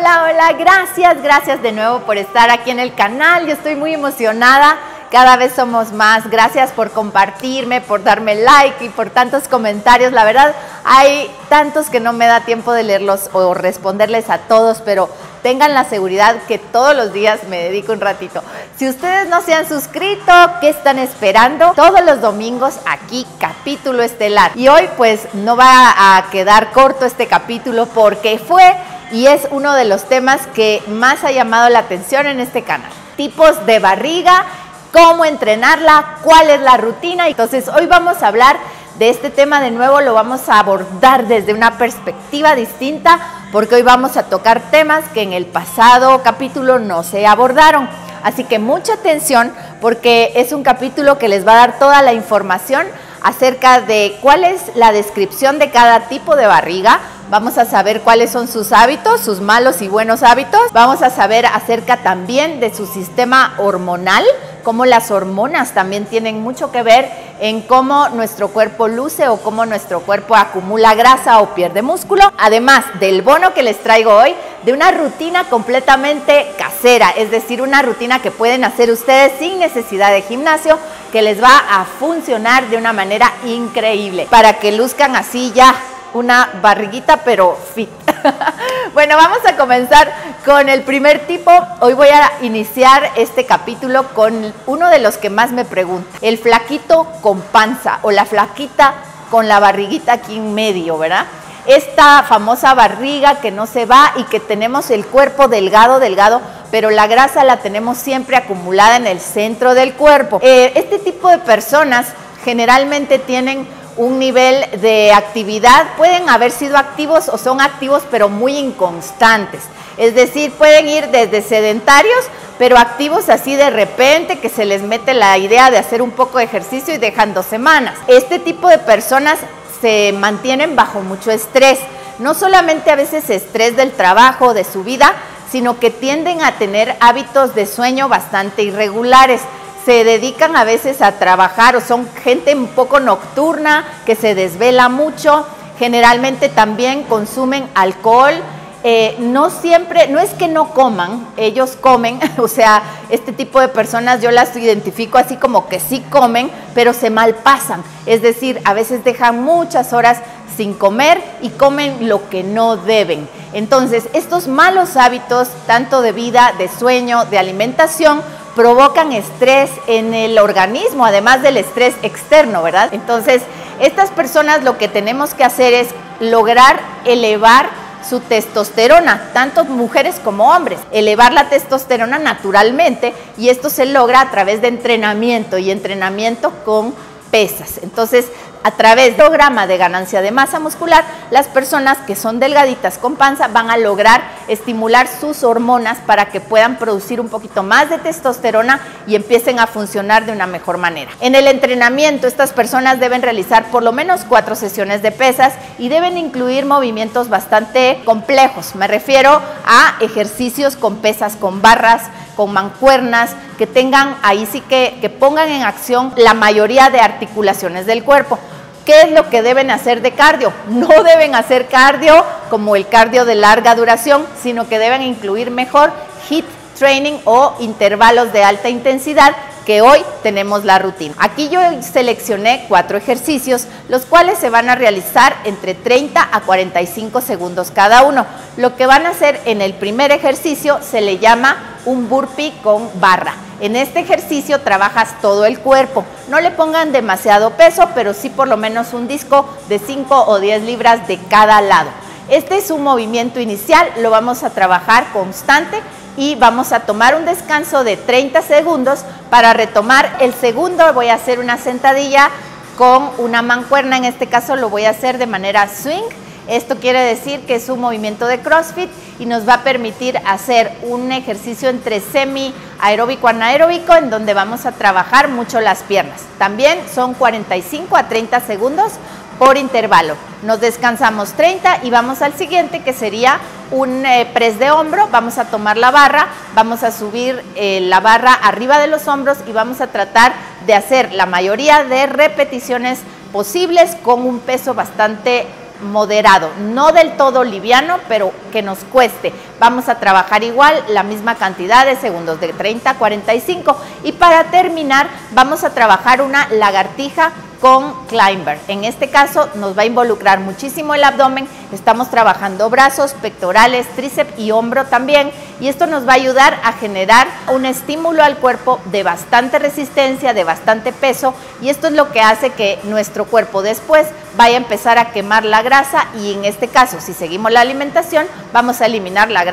Hola, hola, gracias, gracias de nuevo por estar aquí en el canal. Yo estoy muy emocionada. Cada vez somos más. Gracias por compartirme, por darme like y por tantos comentarios. La verdad, hay tantos que no me da tiempo de leerlos o responderles a todos, pero tengan la seguridad que todos los días me dedico un ratito. Si ustedes no se han suscrito, ¿qué están esperando? Todos los domingos aquí capítulo estelar. Y hoy pues no va a quedar corto este capítulo porque fue y es uno de los temas que más ha llamado la atención en este canal. Tipos de barriga, cómo entrenarla, cuál es la rutina. Entonces hoy vamos a hablar de este tema de nuevo, lo vamos a abordar desde una perspectiva distinta porque hoy vamos a tocar temas que en el pasado capítulo no se abordaron. Así que mucha atención porque es un capítulo que les va a dar toda la información acerca de cuál es la descripción de cada tipo de barriga, Vamos a saber cuáles son sus hábitos, sus malos y buenos hábitos. Vamos a saber acerca también de su sistema hormonal, cómo las hormonas también tienen mucho que ver en cómo nuestro cuerpo luce o cómo nuestro cuerpo acumula grasa o pierde músculo. Además del bono que les traigo hoy, de una rutina completamente casera, es decir, una rutina que pueden hacer ustedes sin necesidad de gimnasio, que les va a funcionar de una manera increíble para que luzcan así ya una barriguita pero fit. bueno, vamos a comenzar con el primer tipo. Hoy voy a iniciar este capítulo con uno de los que más me preguntan, el flaquito con panza o la flaquita con la barriguita aquí en medio, ¿verdad? Esta famosa barriga que no se va y que tenemos el cuerpo delgado, delgado, pero la grasa la tenemos siempre acumulada en el centro del cuerpo. Eh, este tipo de personas generalmente tienen un nivel de actividad, pueden haber sido activos o son activos pero muy inconstantes. Es decir, pueden ir desde sedentarios, pero activos así de repente que se les mete la idea de hacer un poco de ejercicio y dejan dos semanas. Este tipo de personas se mantienen bajo mucho estrés, no solamente a veces estrés del trabajo, de su vida, sino que tienden a tener hábitos de sueño bastante irregulares se dedican a veces a trabajar o son gente un poco nocturna que se desvela mucho, generalmente también consumen alcohol. Eh, no siempre, no es que no coman, ellos comen, o sea, este tipo de personas yo las identifico así como que sí comen, pero se malpasan, es decir, a veces dejan muchas horas sin comer y comen lo que no deben. Entonces, estos malos hábitos, tanto de vida, de sueño, de alimentación, provocan estrés en el organismo, además del estrés externo, ¿verdad? Entonces, estas personas lo que tenemos que hacer es lograr elevar su testosterona, tanto mujeres como hombres, elevar la testosterona naturalmente y esto se logra a través de entrenamiento y entrenamiento con pesas. Entonces, a través del programa de ganancia de masa muscular, las personas que son delgaditas con panza van a lograr estimular sus hormonas para que puedan producir un poquito más de testosterona y empiecen a funcionar de una mejor manera. En el entrenamiento, estas personas deben realizar por lo menos cuatro sesiones de pesas y deben incluir movimientos bastante complejos. Me refiero a ejercicios con pesas, con barras, con mancuernas, que tengan ahí sí que, que pongan en acción la mayoría de articulaciones del cuerpo. ¿Qué es lo que deben hacer de cardio? No deben hacer cardio como el cardio de larga duración, sino que deben incluir mejor HIIT training o intervalos de alta intensidad que hoy tenemos la rutina. Aquí yo seleccioné cuatro ejercicios, los cuales se van a realizar entre 30 a 45 segundos cada uno. Lo que van a hacer en el primer ejercicio se le llama un burpee con barra. En este ejercicio trabajas todo el cuerpo. No le pongan demasiado peso, pero sí por lo menos un disco de 5 o 10 libras de cada lado. Este es un movimiento inicial, lo vamos a trabajar constante y vamos a tomar un descanso de 30 segundos para retomar el segundo. Voy a hacer una sentadilla con una mancuerna, en este caso lo voy a hacer de manera swing. Esto quiere decir que es un movimiento de CrossFit y nos va a permitir hacer un ejercicio entre semi aeróbico anaeróbico en donde vamos a trabajar mucho las piernas. También son 45 a 30 segundos por intervalo. Nos descansamos 30 y vamos al siguiente que sería un eh, press de hombro. Vamos a tomar la barra, vamos a subir eh, la barra arriba de los hombros y vamos a tratar de hacer la mayoría de repeticiones posibles con un peso bastante moderado, no del todo liviano, pero que nos cueste. Vamos a trabajar igual la misma cantidad de segundos, de 30 a 45. Y para terminar, vamos a trabajar una lagartija con climber. En este caso nos va a involucrar muchísimo el abdomen, estamos trabajando brazos, pectorales, tríceps y hombro también y esto nos va a ayudar a generar un estímulo al cuerpo de bastante resistencia, de bastante peso y esto es lo que hace que nuestro cuerpo después vaya a empezar a quemar la grasa y en este caso si seguimos la alimentación vamos a eliminar la grasa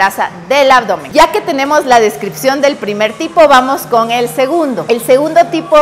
del abdomen. Ya que tenemos la descripción del primer tipo vamos con el segundo. El segundo tipo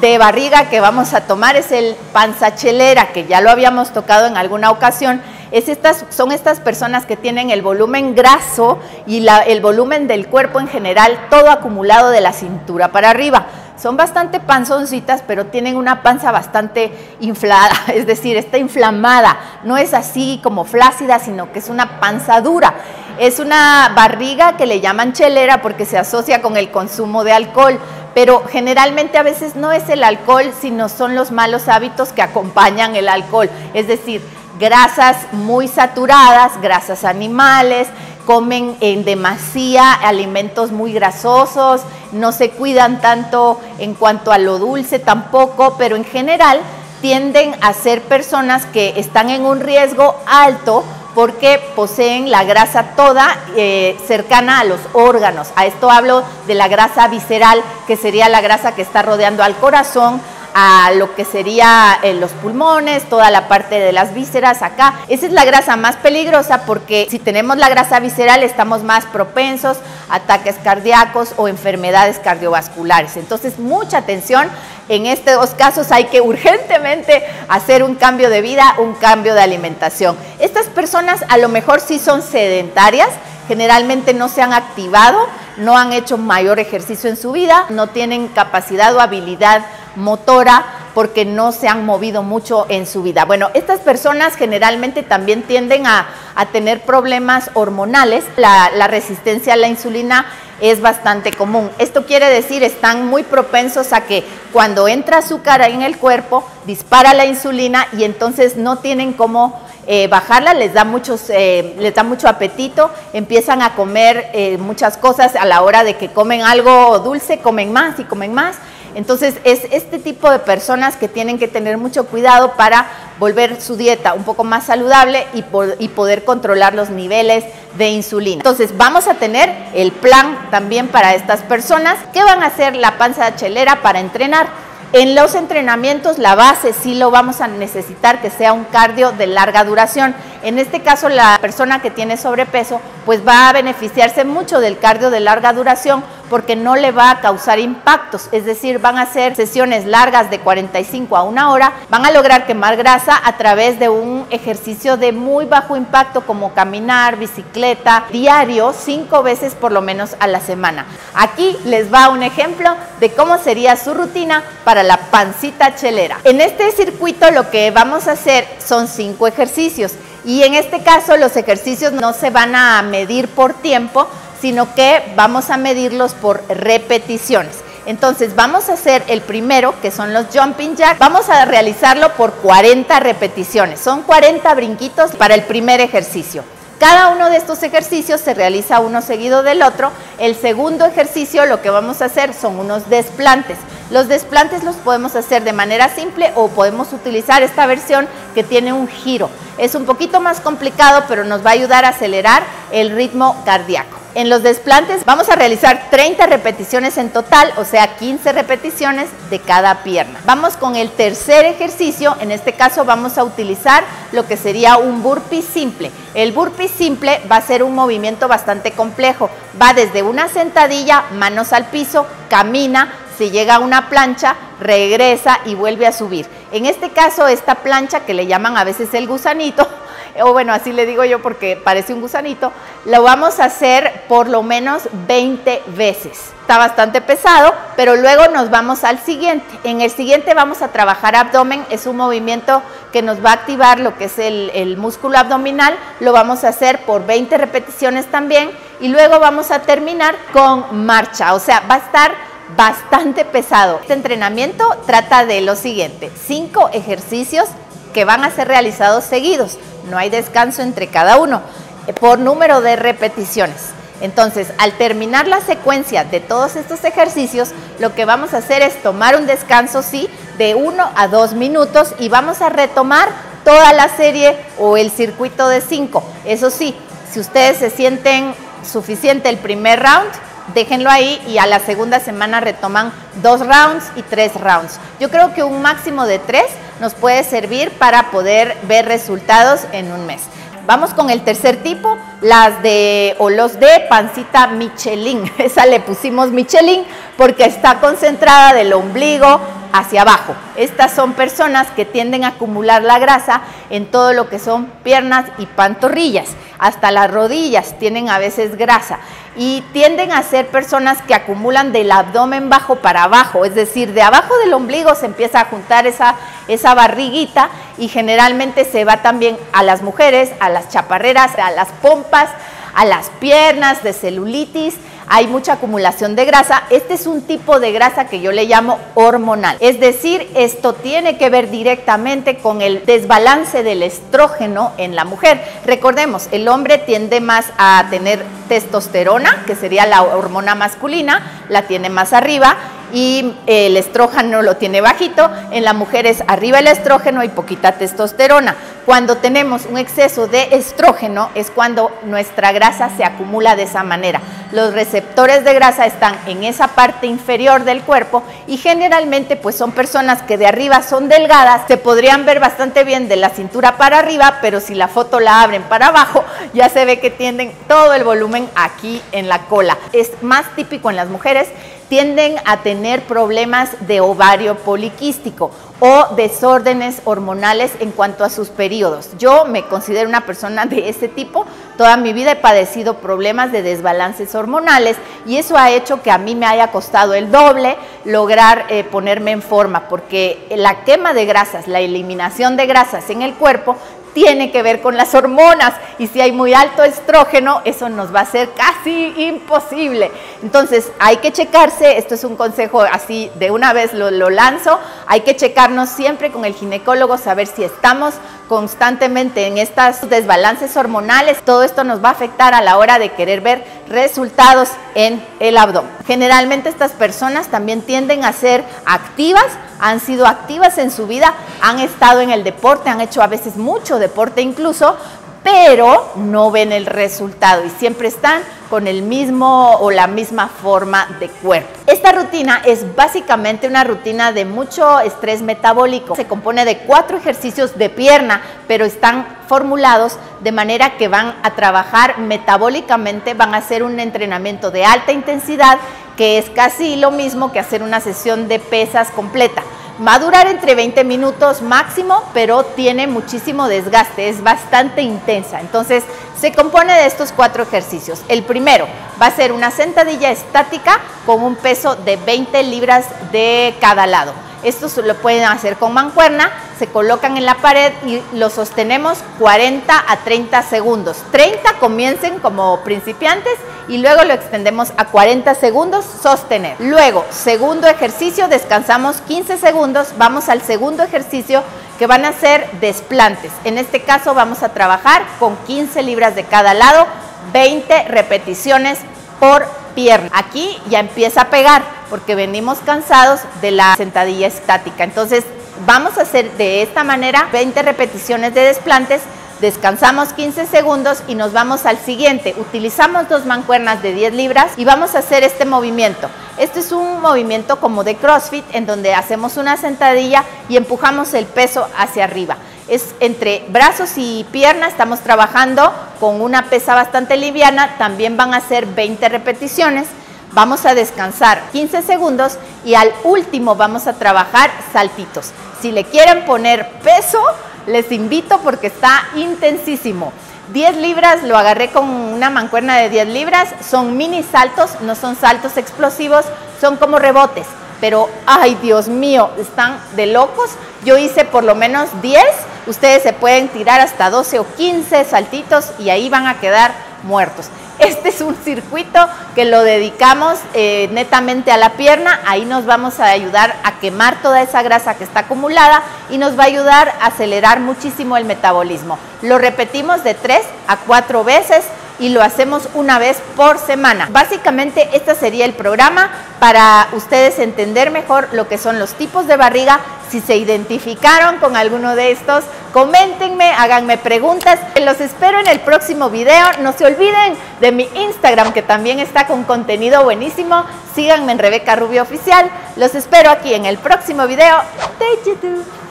de barriga que vamos a tomar es el panza chelera, que ya lo habíamos tocado en alguna ocasión. Es estas, son estas personas que tienen el volumen graso y el volumen del cuerpo en general, todo acumulado de la cintura para arriba. Son bastante panzoncitas, pero tienen una panza bastante inflada, es decir, está inflamada. No es así como flácida, sino que es una panza dura. Es una barriga que le llaman chelera porque se asocia con el consumo de alcohol pero generalmente a veces no es el alcohol, sino son los malos hábitos que acompañan el alcohol, es decir, grasas muy saturadas, grasas animales, comen en demasía alimentos muy grasosos, no se cuidan tanto en cuanto a lo dulce tampoco, pero en general tienden a ser personas que están en un riesgo alto porque poseen la grasa toda eh, cercana a los órganos. A esto hablo de la grasa visceral, que sería la grasa que está rodeando al corazón, a lo que sería eh, los pulmones, toda la parte de las vísceras acá. Esa es la grasa más peligrosa porque si tenemos la grasa visceral estamos más propensos a ataques cardíacos o enfermedades cardiovasculares. Entonces, mucha atención en estos casos hay que urgentemente hacer un cambio de vida, un cambio de alimentación. Estas personas a lo mejor sí son sedentarias, generalmente no se han activado, no han hecho mayor ejercicio en su vida, no tienen capacidad o habilidad motora porque no se han movido mucho en su vida. Bueno, estas personas generalmente también tienden a, tener problemas hormonales. La, resistencia a la insulina es bastante común. Esto quiere decir, están muy propensos a que cuando entra azúcar en el cuerpo, dispara la insulina y entonces no tienen cómo eh, bajarla, les da, muchos, eh, les da mucho apetito, empiezan a comer eh, muchas cosas a la hora de que comen algo dulce, comen más y comen más. Entonces es este tipo de personas que tienen que tener mucho cuidado para volver su dieta un poco más saludable y, poder controlar los niveles de insulina. Entonces vamos a tener el plan también para estas personas. ¿Qué van a hacer la panza chelera para entrenar? En los entrenamientos la base sí lo vamos a necesitar que sea un cardio de larga duración. En este caso la persona que tiene sobrepeso pues va a beneficiarse mucho del cardio de larga duración porque no le va a causar impactos, es decir, van a ser sesiones largas de 45 a una hora, van a lograr quemar grasa a través de un ejercicio de muy bajo impacto como caminar, bicicleta, diario, cinco veces por lo menos a la semana. Aquí les va un ejemplo de cómo sería su rutina para la pancita chelera. En este circuito lo que vamos a hacer son cinco ejercicios y en este caso los ejercicios no se van a medir por tiempo, sino que vamos a medirlos por repeticiones. Entonces vamos a hacer el primero, que son los jumping jacks. Vamos a realizarlo por 40 repeticiones. Son 40 brinquitos para el primer ejercicio. Cada uno de estos ejercicios se realiza uno seguido del otro. El segundo ejercicio lo que vamos a hacer son unos desplantes. Los desplantes los podemos hacer de manera simple o podemos utilizar esta versión que tiene un giro. Es un poquito más complicado, pero nos va a ayudar a acelerar el ritmo cardíaco. En los desplantes vamos a realizar 30 repeticiones en total, o sea 15 repeticiones de cada pierna. Vamos con el tercer ejercicio, en este caso vamos a utilizar lo que sería un burpee simple. El burpee simple va a ser un movimiento bastante complejo, va desde una sentadilla, manos al piso, camina, si llega a una plancha, regresa y vuelve a subir. En este caso, esta plancha que le llaman a veces el gusanito, o bueno, así le digo yo porque parece un gusanito, lo vamos a hacer por lo menos 20 veces. Está bastante pesado, pero luego nos vamos al siguiente. En el siguiente vamos a trabajar abdomen, es un movimiento que nos va a activar lo que es el, el músculo abdominal, lo vamos a hacer por 20 repeticiones también y luego vamos a terminar con marcha, o sea, va a estar bastante pesado. Este entrenamiento trata de lo siguiente, cinco ejercicios que van a ser realizados seguidos. no hay descanso entre cada uno, eh, por número de repeticiones. Entonces, al terminar la secuencia de todos estos ejercicios, lo que vamos a hacer es tomar un descanso, sí, de uno a dos minutos y vamos a retomar toda la serie o el circuito de cinco. Eso sí, si ustedes se sienten suficiente el primer round, déjenlo ahí y a la segunda semana retoman dos rounds y tres rounds. Yo creo que un máximo de tres nos puede servir para poder ver resultados en un mes. Vamos con el tercer tipo, las de o los de pancita Michelin. Esa le pusimos Michelin porque está concentrada del ombligo hacia abajo. Estas son personas que tienden a acumular la grasa en todo lo que son piernas y pantorrillas. Hasta las rodillas tienen a veces grasa y tienden a ser personas que acumulan del abdomen bajo para abajo, es decir, de abajo del ombligo se empieza a juntar esa, esa barriguita y generalmente se va también a las mujeres, a las chaparreras, a las pompas, a las piernas de celulitis, hay mucha acumulación de grasa. Este es un tipo de grasa que yo le llamo hormonal. Es decir, esto tiene que ver directamente con el desbalance del estrógeno en la mujer. Recordemos, el hombre tiende más a tener testosterona, que sería la hormona masculina, la tiene más arriba y el estrógeno lo tiene bajito, en la mujer es arriba el estrógeno y poquita testosterona. Cuando tenemos un exceso de estrógeno es cuando nuestra grasa se acumula de esa manera. Los receptores de grasa están en esa parte inferior del cuerpo y generalmente pues son personas que de arriba son delgadas, se podrían ver bastante bien de la cintura para arriba, pero si la foto la abren para abajo ya se ve que tienden todo el volumen aquí en la cola. Es más típico en las mujeres tienden a tener problemas de ovario poliquístico o desórdenes hormonales en cuanto a sus periodos. Yo me considero una persona de ese tipo. Toda mi vida he padecido problemas de desbalances hormonales y eso ha hecho que a mí me haya costado el doble lograr eh, ponerme en forma, porque la quema de grasas, la eliminación de grasas en el cuerpo tiene que ver con las hormonas y si hay muy alto estrógeno, eso nos va a ser casi imposible. Entonces hay que checarse, esto es un consejo así de una vez lo, lo lanzo, hay que checarnos siempre con el ginecólogo, saber si estamos constantemente en estos desbalances hormonales, todo esto nos va a afectar a la hora de querer ver resultados en el abdomen. Generalmente estas personas también tienden a ser activas, han sido activas en su vida, han estado en el deporte, han hecho a veces mucho deporte incluso, pero no ven el resultado y siempre están con el mismo o la misma forma de cuerpo. Esta rutina es básicamente una rutina de mucho estrés metabólico. Se compone de cuatro ejercicios de pierna, pero están formulados de manera que van a trabajar metabólicamente, van a hacer un entrenamiento de alta intensidad, que es casi lo mismo que hacer una sesión de pesas completa. Va a durar entre 20 minutos máximo, pero tiene muchísimo desgaste, es bastante intensa. Entonces, se compone de estos cuatro ejercicios. El primero va a ser una sentadilla estática con un peso de 20 libras de cada lado. Estos lo pueden hacer con mancuerna, se colocan en la pared y lo sostenemos 40 a 30 segundos. 30 comiencen como principiantes y luego lo extendemos a 40 segundos, sostener. Luego, segundo ejercicio, descansamos 15 segundos, vamos al segundo ejercicio que van a ser desplantes. En este caso vamos a trabajar con 15 libras de cada lado, 20 repeticiones por pierna. Aquí ya empieza a pegar porque venimos cansados de la sentadilla estática. Entonces vamos a hacer de esta manera 20 repeticiones de desplantes, descansamos 15 segundos y nos vamos al siguiente. Utilizamos dos mancuernas de 10 libras y vamos a hacer este movimiento. Este es un movimiento como de CrossFit en donde hacemos una sentadilla y empujamos el peso hacia arriba. Es entre brazos y piernas, estamos trabajando con una pesa bastante liviana, también van a ser 20 repeticiones Vamos a descansar 15 segundos y al último vamos a trabajar saltitos. Si le quieren poner peso, les invito porque está intensísimo. 10 libras, lo agarré con una mancuerna de 10 libras, son mini saltos, no son saltos explosivos, son como rebotes. Pero, ay Dios mío, están de locos. Yo hice por lo menos 10, ustedes se pueden tirar hasta 12 o 15 saltitos y ahí van a quedar muertos. Este es un circuito que lo dedicamos eh, netamente a la pierna, ahí nos vamos a ayudar a quemar toda esa grasa que está acumulada y nos va a ayudar a acelerar muchísimo el metabolismo. Lo repetimos de tres a cuatro veces y lo hacemos una vez por semana. Básicamente este sería el programa para ustedes entender mejor lo que son los tipos de barriga. Si se identificaron con alguno de estos, coméntenme, háganme preguntas. Los espero en el próximo video. No se olviden de mi Instagram que también está con contenido buenísimo. Síganme en Rebeca Rubio Oficial. Los espero aquí en el próximo video de YouTube.